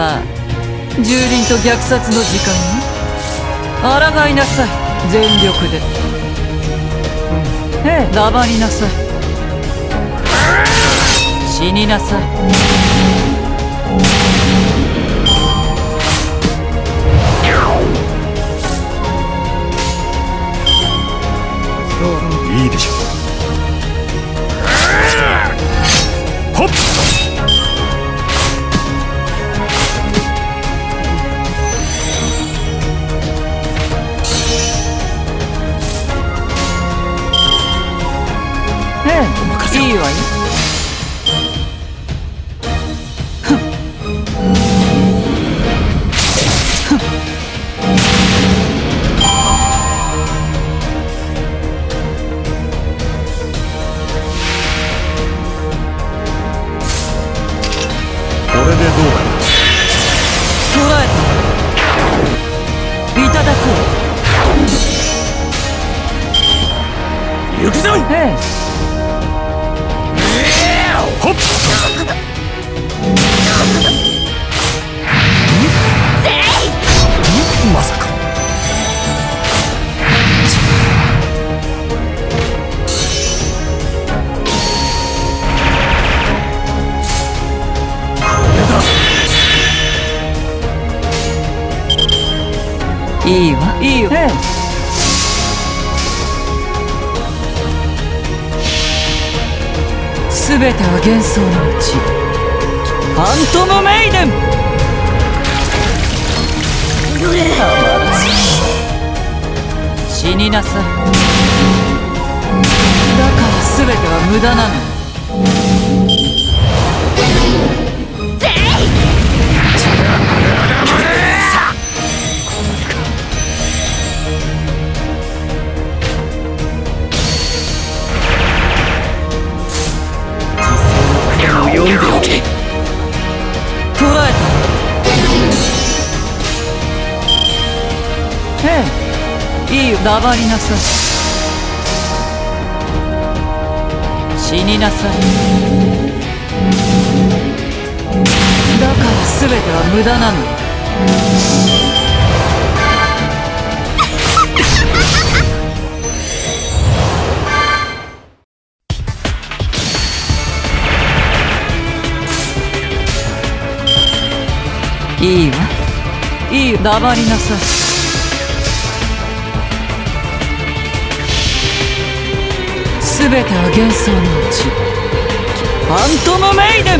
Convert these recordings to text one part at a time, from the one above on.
さあ蹂躙と虐殺の時間に？抗いなさい。全力で、ええ黙りなさい。死になさい。いいでしょう。ほっ！わよこれでどうだ行くぞええまさか。い。いわ。いいよ。ええ全ては幻想のうちファントムメイデン。死になさい。だから全ては無駄なの。ええいいよ黙りなさい。死になさい。だから全ては無駄なの。いいわ。いいよ黙りなさい。全ては幻想のうちファントムメイデン。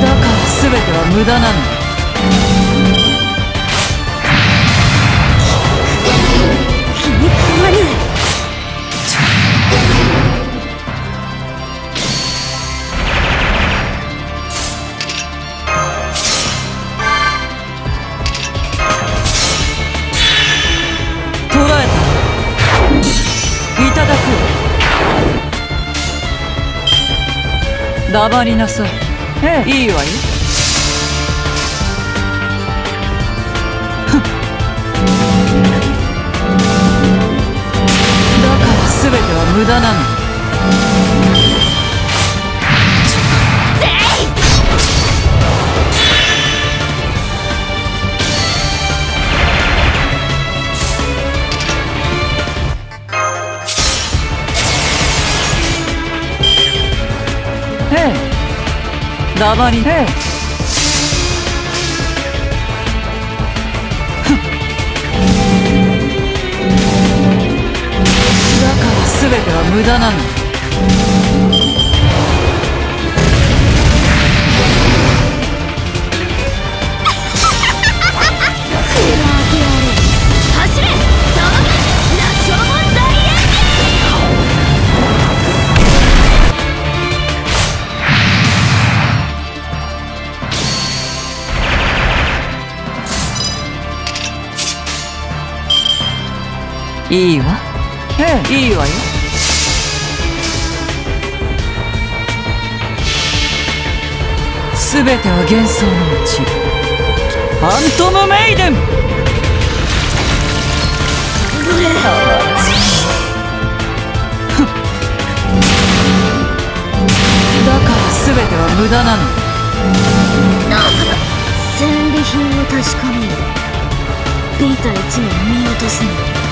だから全ては無駄なの。黙りなさい。ええ。いいわよ。だから全ては無駄なの黙り。ええ。ふん。だから全ては無駄なのいいわ。ええ。いいわよ。全ては幻想のうちファントムメイデン。だから全ては無駄なの。戦利品を確かめる。ビータ1を見落とすの。